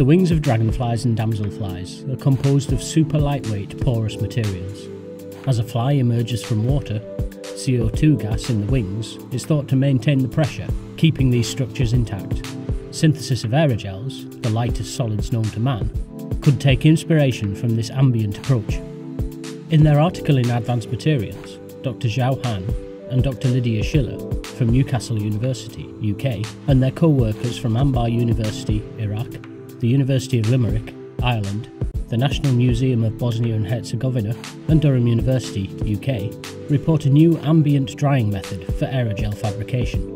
The wings of dragonflies and damselflies are composed of super lightweight porous materials. As a fly emerges from water, CO2 gas in the wings is thought to maintain the pressure, keeping these structures intact. Synthesis of aerogels, the lightest solids known to man, could take inspiration from this ambient approach. In their article in Advanced Materials, Dr. Xiao Han and Dr. Lidija Šiller from Newcastle University, UK, and their co workers from Anbar University, Iraq, the University of Limerick, Ireland, the National Museum of Bosnia and Herzegovina, and Durham University, UK, report a new ambient drying method for aerogel fabrication.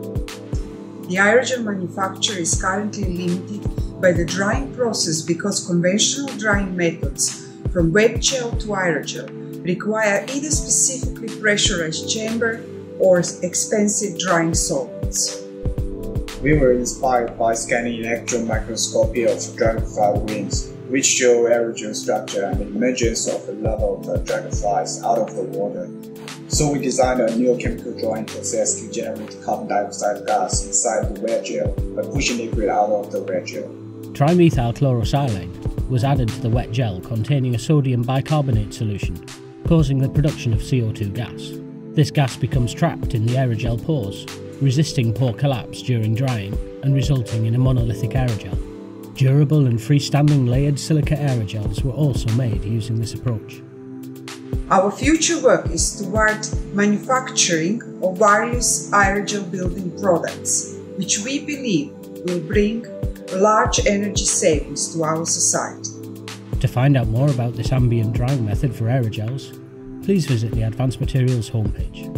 The aerogel manufacture is currently limited by the drying process because conventional drying methods, from wet gel to aerogel, require either specifically pressurized chamber or expensive drying solvents. We were inspired by scanning electron microscopy of dragonfly wings which show aerogel structure and emergence of a lot of dragonflies out of the water. So we designed a new chemical drying process to generate carbon dioxide gas inside the wet gel by pushing liquid out of the wet gel. Trimethyl chlorosilane was added to the wet gel containing a sodium bicarbonate solution, causing the production of CO2 gas. This gas becomes trapped in the aerogel pores, resisting pore collapse during drying and resulting in a monolithic aerogel. Durable and freestanding layered silica aerogels were also made using this approach. Our future work is toward manufacturing of various aerogel building products, which we believe will bring large energy savings to our society. To find out more about this ambient drying method for aerogels, please visit the Advanced Materials homepage.